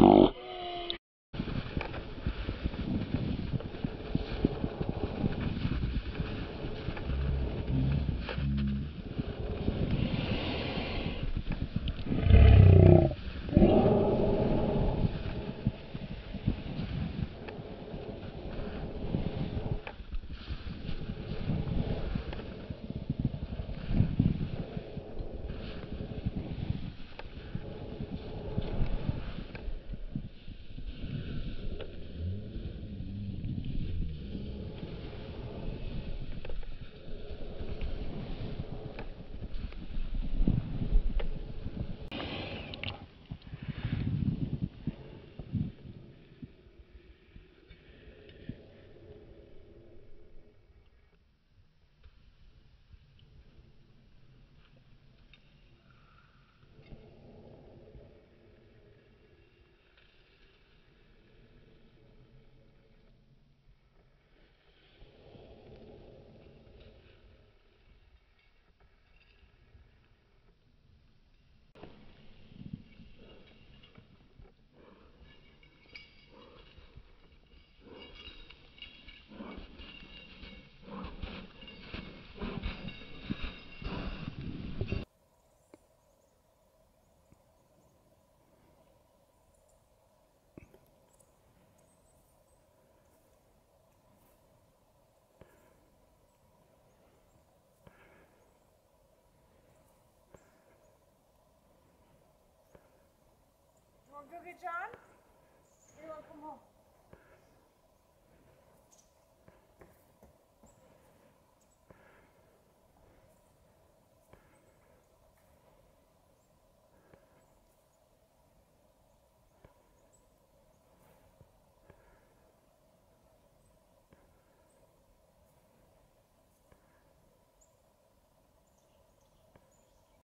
Castle.